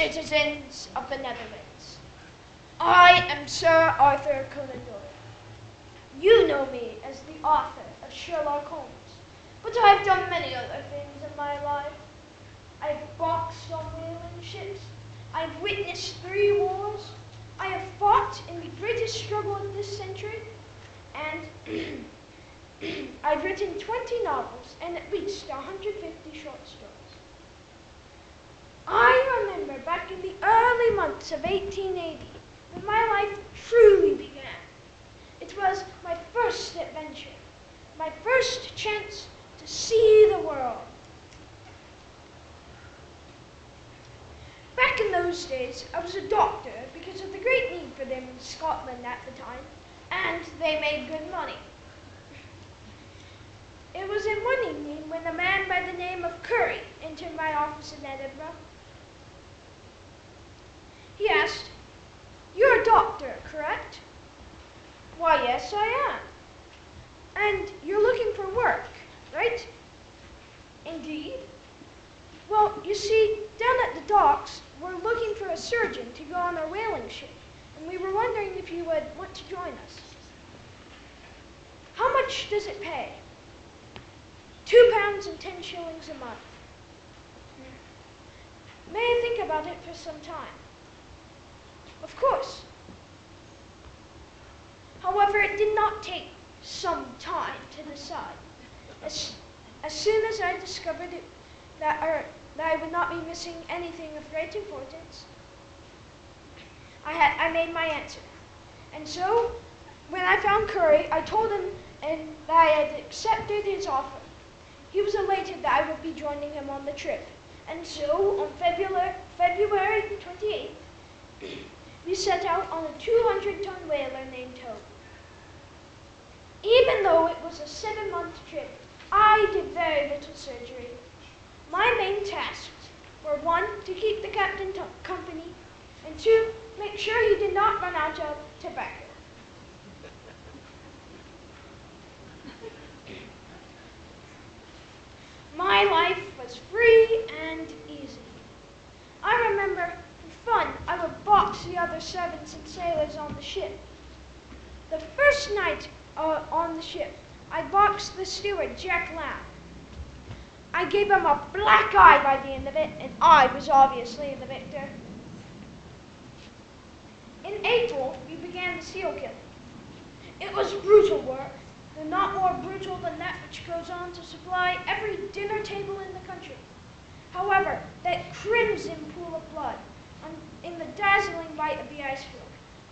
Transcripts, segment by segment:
citizens of the Netherlands. I am Sir Arthur Conan Doyle. You know me as the author of Sherlock Holmes, but I have done many other things in my life. I've boxed on whaling ships. I've witnessed three wars. I have fought in the greatest struggle of this century. And I've written 20 novels and at least 150 short stories. I remember in the early months of 1880 when my life truly began. It was my first adventure, my first chance to see the world. Back in those days, I was a doctor because of the great need for them in Scotland at the time, and they made good money. It was in one evening when a man by the name of Currie entered my office in Edinburgh. He asked, You're a doctor, correct? Why, yes, I am. And you're looking for work, right? Indeed. Well, you see, down at the docks, we're looking for a surgeon to go on our whaling ship, and we were wondering if you would want to join us. How much does it pay? Two pounds and ten shillings a month. Hmm. May I think about it for some time? Of course. However, it did not take some time to decide. As, as soon as I discovered it, that, er, that I would not be missing anything of great importance, I, had, I made my answer. And so, when I found Currie, I told him and that I had accepted his offer. He was elated that I would be joining him on the trip. And so, on February, February 28th, we set out on a 200-ton whaler named Hope. Even though it was a seven-month trip, I did very little surgery. My main tasks were one, to keep the captain company, and two, make sure he did not run out of tobacco. My life was free and easy. I remember, box the other servants and sailors on the ship. The first night uh, on the ship, I boxed the steward, Jack Lamb. I gave him a black eye by the end of it, and I was obviously the victor. In April, we began the seal killing. It was brutal work, though not more brutal than that which goes on to supply every dinner table in the country. However, that crimson pool of blood in the dazzling light of the ice field,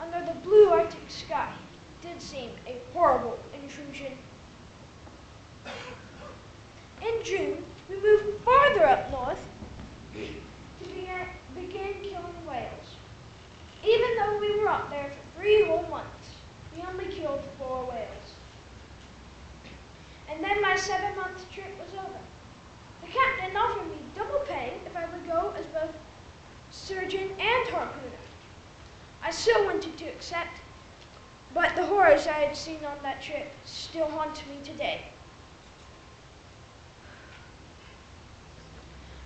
under the blue Arctic sky, did seem a horrible intrusion. In June, we moved farther up north to begin, begin killing whales. Even though we were up there for three whole months, we only killed four whales. And then my seven-month trip was over. The captain offered me double pay if I would go as both surgeon and harpooner. I still wanted to accept, but the horrors I had seen on that trip still haunt me today.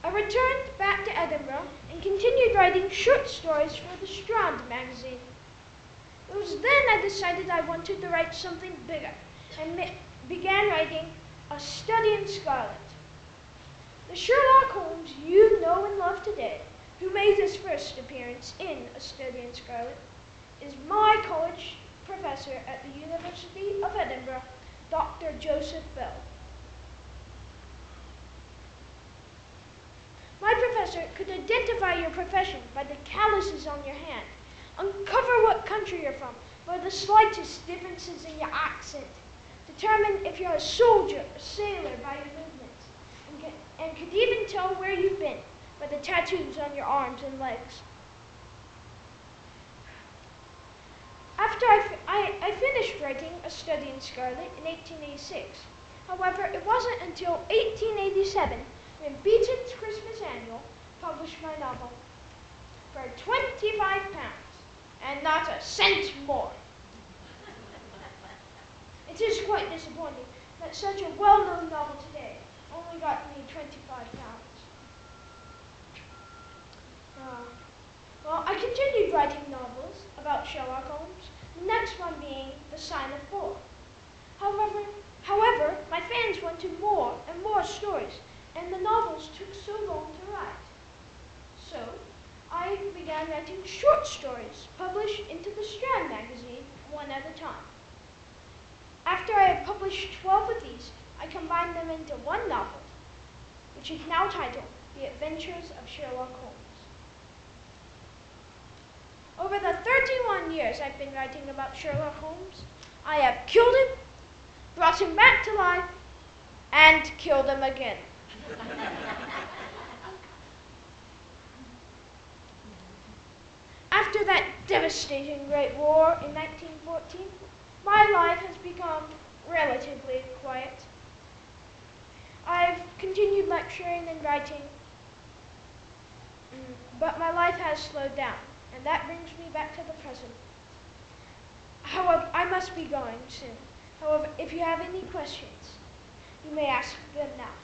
I returned back to Edinburgh and continued writing short stories for the Strand magazine. It was then I decided I wanted to write something bigger and began writing A Study in Scarlet. The Sherlock Holmes you know and love today, who made his first appearance in A Study in Scarlet, is my college professor at the University of Edinburgh, Dr. Joseph Bell. My professor could identify your profession by the calluses on your hand, uncover what country you're from by the slightest differences in your accent, determine if you're a soldier or sailor by your movements, and, get, and could even tell where you've been by the tattoos on your arms and legs. After I, I, I finished writing A Study in Scarlet in 1886, however, it wasn't until 1887 when Beeton's Christmas Annual published my novel for 25 pounds and not a cent more. It is quite disappointing that such a well-known novel today only got me 25 pounds. Uh, Well, I continued writing novels about Sherlock Holmes, the next one being The Sign of Four. However, however, my fans wanted more and more stories, and the novels took so long to write. So, I began writing short stories published into the Strand magazine one at a time. After I had published 12 of these, I combined them into one novel, which is now titled The Adventures of Sherlock Holmes. Over the 31 years I've been writing about Sherlock Holmes, I have killed him, brought him back to life, and killed him again. After that devastating Great War in 1914, my life has become relatively quiet. I've continued lecturing and writing, mm, but my life has slowed down, and that brings me back to the present. However, I must be going soon. However, if you have any questions, you may ask them now.